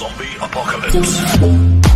Zombie apocalypse.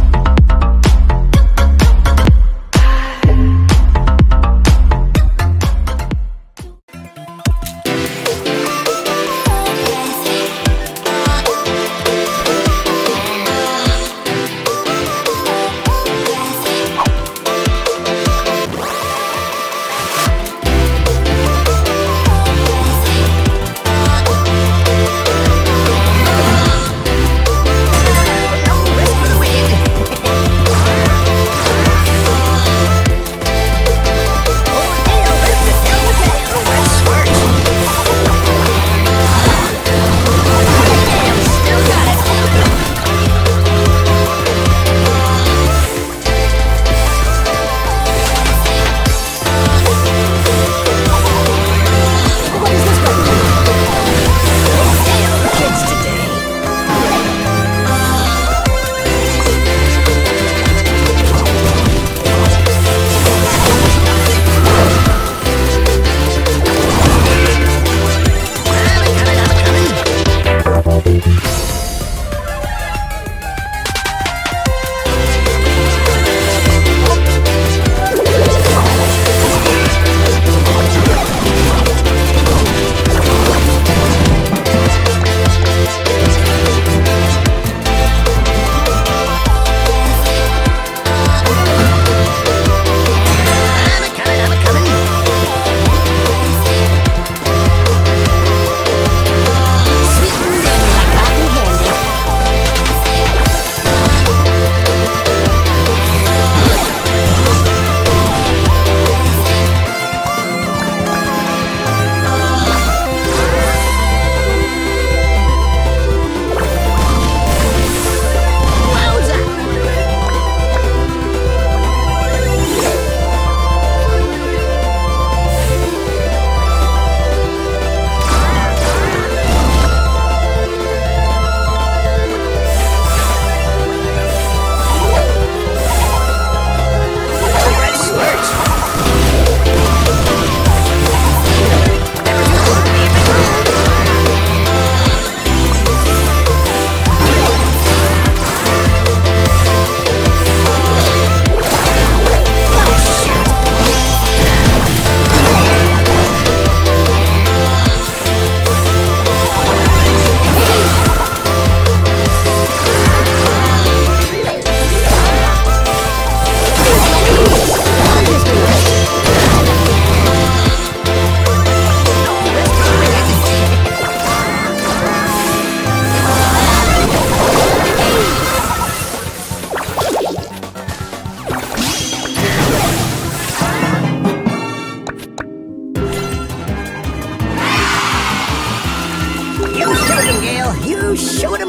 You Gale. You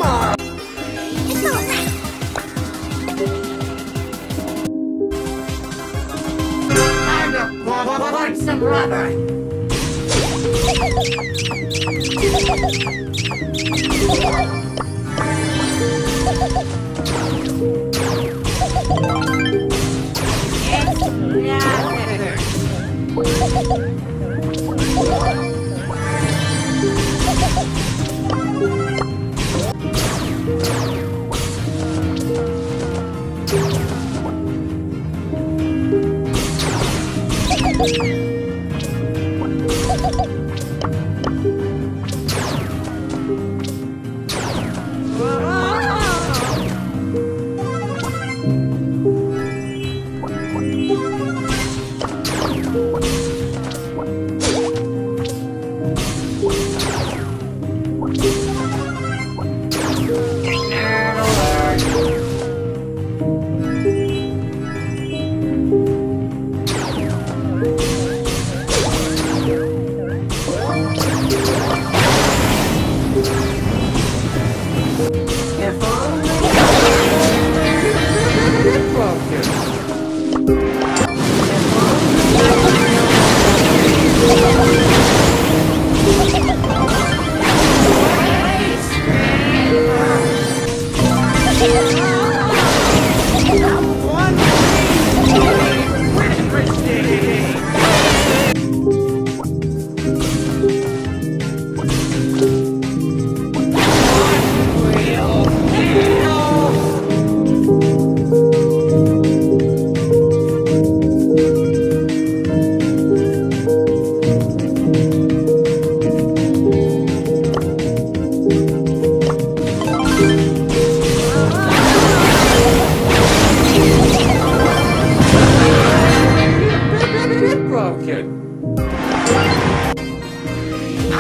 all. It's all right. Time to some rubber.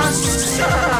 monster!